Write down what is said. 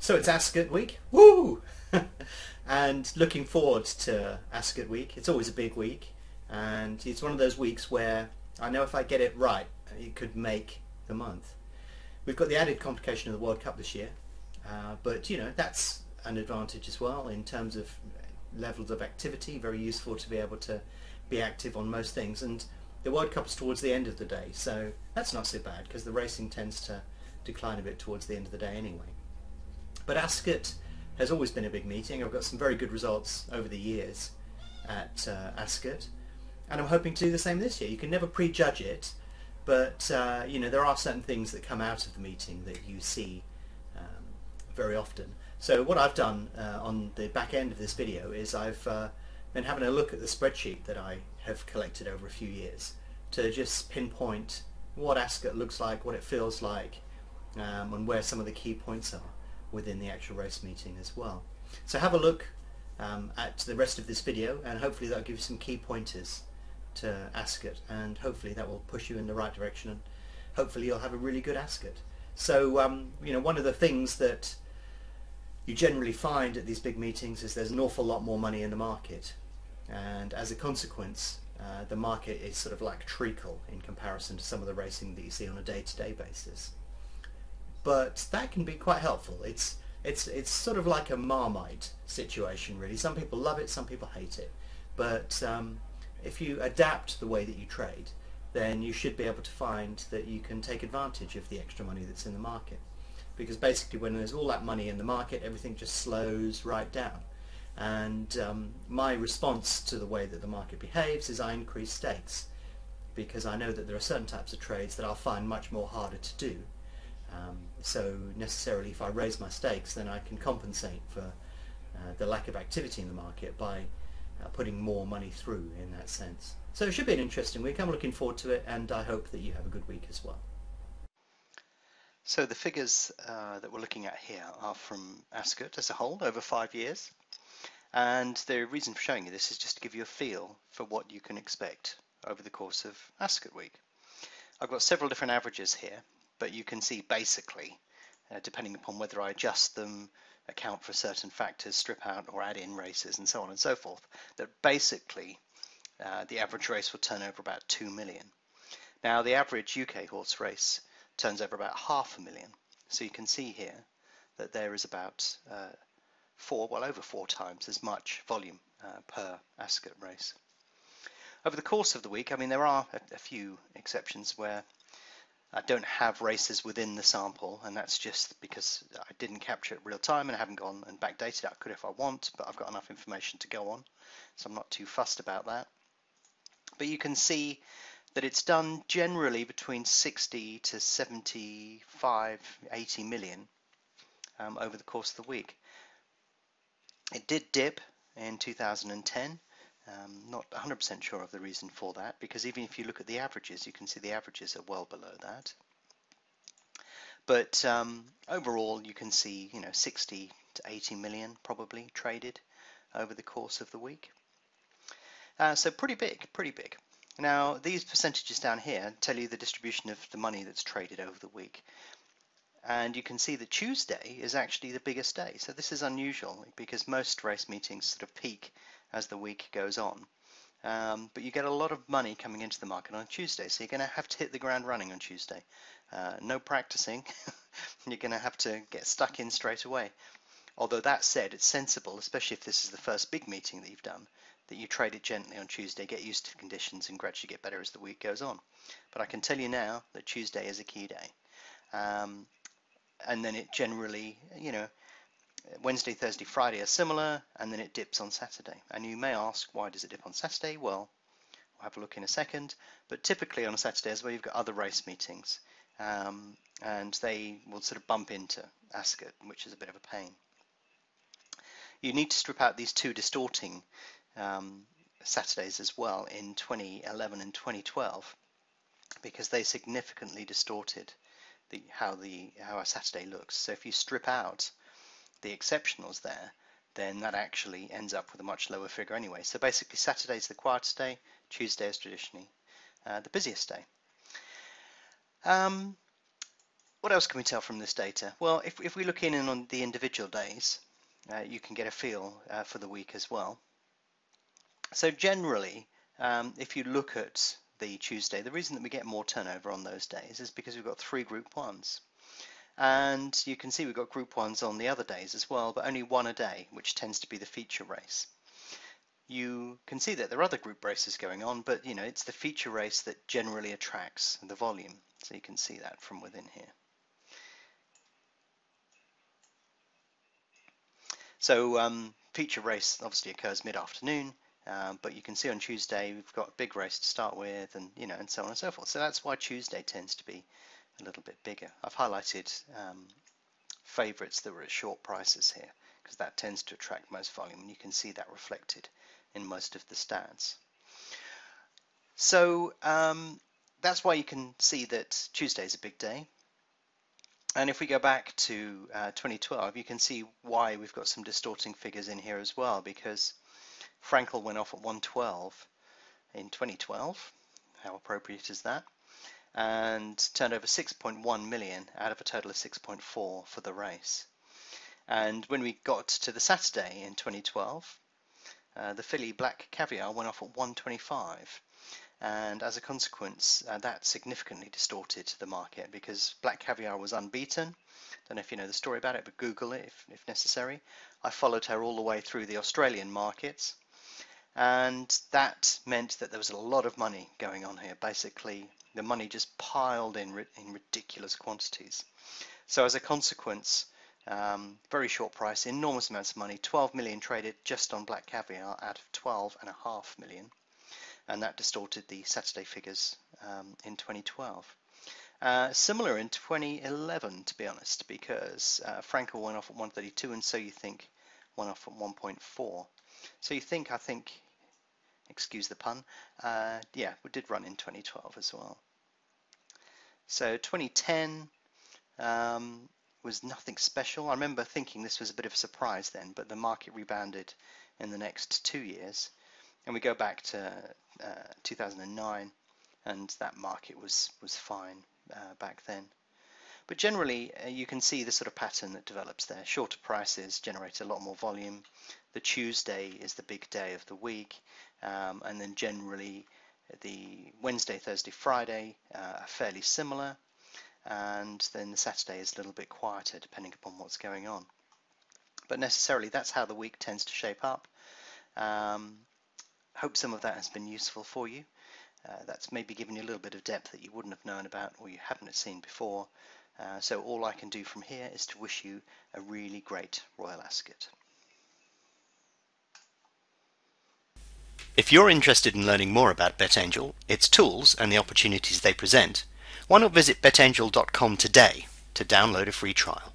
So it's Ascot week, woo! and looking forward to Ascot week. It's always a big week, and it's one of those weeks where I know if I get it right, it could make the month. We've got the added complication of the World Cup this year, uh, but you know that's an advantage as well in terms of levels of activity. Very useful to be able to be active on most things, and the World Cup's towards the end of the day, so that's not so bad because the racing tends to decline a bit towards the end of the day anyway. But Ascot has always been a big meeting. I've got some very good results over the years at uh, Ascot, and I'm hoping to do the same this year. You can never prejudge it, but uh, you know there are certain things that come out of the meeting that you see um, very often. So what I've done uh, on the back end of this video is I've uh, been having a look at the spreadsheet that I have collected over a few years to just pinpoint what Ascot looks like, what it feels like, um, and where some of the key points are within the actual race meeting as well. So have a look um, at the rest of this video and hopefully that'll give you some key pointers to Ascot and hopefully that will push you in the right direction and hopefully you'll have a really good Ascot. So um, you know one of the things that you generally find at these big meetings is there's an awful lot more money in the market and as a consequence uh, the market is sort of like treacle in comparison to some of the racing that you see on a day-to-day basis but that can be quite helpful. It's it's it's sort of like a marmite situation, really. Some people love it, some people hate it, but um, if you adapt the way that you trade, then you should be able to find that you can take advantage of the extra money that's in the market. Because basically, when there's all that money in the market, everything just slows right down. And um, my response to the way that the market behaves is I increase stakes because I know that there are certain types of trades that I'll find much more harder to do um, so necessarily if I raise my stakes then I can compensate for uh, the lack of activity in the market by uh, putting more money through in that sense. So it should be an interesting week. I'm looking forward to it and I hope that you have a good week as well. So the figures uh, that we're looking at here are from Ascot as a whole over five years. And the reason for showing you this is just to give you a feel for what you can expect over the course of Ascot week. I've got several different averages here but you can see basically, uh, depending upon whether I adjust them, account for certain factors, strip out or add in races and so on and so forth, that basically uh, the average race will turn over about 2 million. Now the average UK horse race turns over about half a million. So you can see here that there is about uh, four, well over four times as much volume uh, per Ascot race. Over the course of the week, I mean, there are a, a few exceptions where I don't have races within the sample, and that's just because I didn't capture it real time and I haven't gone and backdated it. I could if I want, but I've got enough information to go on, so I'm not too fussed about that. But you can see that it's done generally between 60 to 75, 80 million um, over the course of the week. It did dip in 2010 um, not 100% sure of the reason for that because even if you look at the averages, you can see the averages are well below that. But um, overall, you can see you know 60 to 80 million probably traded over the course of the week. Uh, so pretty big, pretty big. Now these percentages down here tell you the distribution of the money that's traded over the week. And you can see that Tuesday is actually the biggest day. So this is unusual because most race meetings sort of peak as the week goes on. Um, but you get a lot of money coming into the market on Tuesday, so you're going to have to hit the ground running on Tuesday. Uh, no practicing, you're going to have to get stuck in straight away. Although that said, it's sensible, especially if this is the first big meeting that you've done, that you trade it gently on Tuesday, get used to conditions, and gradually get better as the week goes on. But I can tell you now that Tuesday is a key day. Um, and then it generally, you know, Wednesday, Thursday, Friday are similar, and then it dips on Saturday. And you may ask, why does it dip on Saturday? Well, we'll have a look in a second. But typically on a Saturday where you've got other race meetings, um, and they will sort of bump into Ascot, which is a bit of a pain. You need to strip out these two distorting um, Saturdays as well in 2011 and 2012 because they significantly distorted the, how the how a Saturday looks. So if you strip out the exceptionals there, then that actually ends up with a much lower figure anyway. So basically Saturday is the quietest day, Tuesday is traditionally uh, the busiest day. Um, what else can we tell from this data? Well, if, if we look in on the individual days, uh, you can get a feel uh, for the week as well. So generally, um, if you look at the Tuesday, the reason that we get more turnover on those days is because we've got three group ones. And you can see we've got group ones on the other days as well, but only one a day, which tends to be the feature race. You can see that there are other group races going on, but you know it's the feature race that generally attracts the volume. So you can see that from within here. So um, feature race obviously occurs mid-afternoon, um, but you can see on Tuesday we've got a big race to start with, and you know, and so on and so forth. So that's why Tuesday tends to be a little bit bigger. I've highlighted um, favourites that were at short prices here because that tends to attract most volume, and you can see that reflected in most of the stats. So um, that's why you can see that Tuesday is a big day. And if we go back to uh, 2012, you can see why we've got some distorting figures in here as well, because Frankel went off at 112 in 2012. How appropriate is that? And turned over 6.1 million out of a total of 6.4 for the race. And when we got to the Saturday in 2012, uh, the filly Black Caviar went off at 125 and as a consequence uh, that significantly distorted the market because Black Caviar was unbeaten. Don't know if you know the story about it, but Google it if, if necessary. I followed her all the way through the Australian markets and that meant that there was a lot of money going on here. Basically, the money just piled in in ridiculous quantities. So as a consequence, um, very short price, enormous amounts of money, 12 million traded just on Black Caviar out of 12 and a half million and that distorted the Saturday figures um, in 2012. Uh, similar in 2011, to be honest, because uh, Frankel went off at 132, and so you think went off at 1.4. So you think, I think, excuse the pun, uh, yeah, we did run in 2012 as well. So 2010 um, was nothing special. I remember thinking this was a bit of a surprise then, but the market rebounded in the next two years. And we go back to uh, 2009, and that market was was fine uh, back then. But generally, uh, you can see the sort of pattern that develops there. Shorter prices generate a lot more volume. The Tuesday is the big day of the week, um, and then generally the Wednesday, Thursday, Friday uh, are fairly similar, and then the Saturday is a little bit quieter depending upon what's going on. But necessarily, that's how the week tends to shape up. Um, hope some of that has been useful for you. Uh, that's maybe given you a little bit of depth that you wouldn't have known about or you haven't seen before. Uh, so all I can do from here is to wish you a really great Royal Ascot. If you're interested in learning more about BetAngel, its tools and the opportunities they present, why not visit betangel.com today to download a free trial.